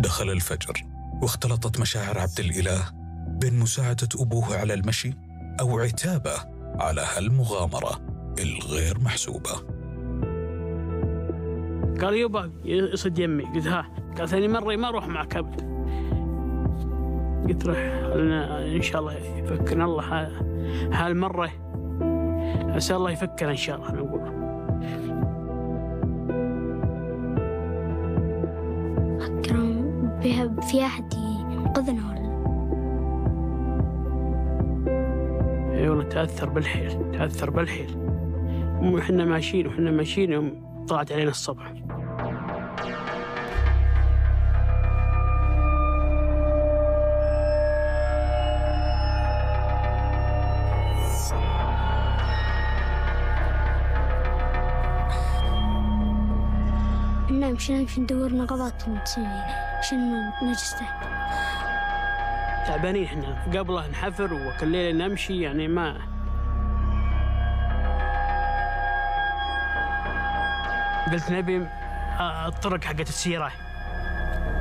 دخل الفجر واختلطت مشاعر عبد الإله بين مساعدة أبوه على المشي أو عتابة على هالمغامرة الغير محسوبة. قال يبا يصد يمي. قلت ها قال ثاني مرة ما أروح معك أبدا. قلت روح إن شاء الله يفكنا الله هالمرة أسأل الله يفكنا إن شاء الله نقول. فكرهم في أحد ينقذنا ولا إي والله تأثر بالحيل تأثر بالحيل. وإحنا ماشيين وإحنا ماشيين يوم طلعت علينا الصبح. إحنا مشينا مشي ندور نقضات عشان نجسته تعبانين إحنا. قبله نحفر وكل ليلة نمشي يعني ما قلت نبي الطرق حقت السيارة.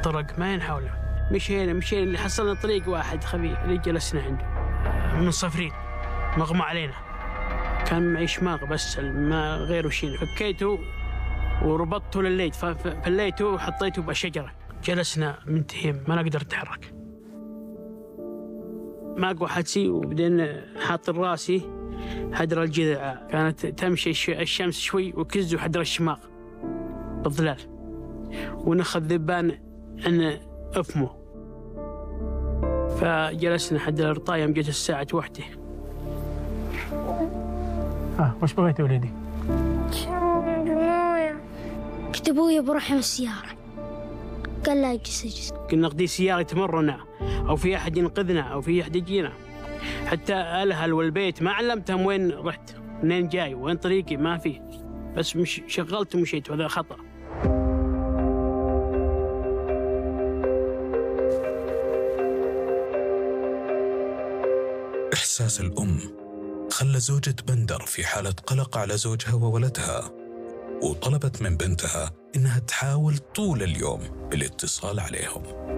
طرق ما ينحوله مشينا مشينا. اللي حصلنا طريق واحد خبيث اللي جلسنا عنده. من صفرين مغمى علينا. كان معي شماغ بس ما غير شيء فكيته وربطته لليت فليته وحطيته بشجرة. جلسنا منتهين ما نقدر نتحرك. ما أقوى حدسي وبعدين حاط راسي حدر الجذع. كانت تمشي الشمس شوي وكز حدر الشماغ. بالظلال. ونخذ ذبان عن أفمه. فجلسنا حد الأرطاية يوم جت الساعة واحدة. ها وش بغيت يا وليدي؟ قلت أبوي بروح السيارة. قال لا اجلس اجلس كنا نقضي سيارة تمرنا أو في أحد ينقذنا أو في أحد يجينا. حتى الأهل والبيت ما علمتهم وين رحت منين جاي وين طريقي ما في. بس مش شغلت ومشيت وهذا خطأ. إحساس الأم خلى زوجة بندر في حالة قلق على زوجها وولدها وطلبت من بنتها إنها تحاول طول اليوم بالاتصال عليهم.